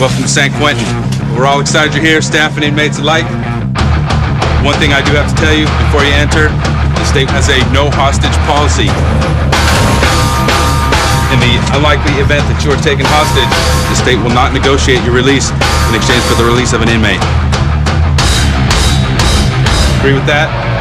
Welcome to San Quentin. We're all excited you're here, staff and inmates alike. One thing I do have to tell you before you enter, the state has a no hostage policy. In the unlikely event that you are taken hostage, the state will not negotiate your release in exchange for the release of an inmate. Agree with that?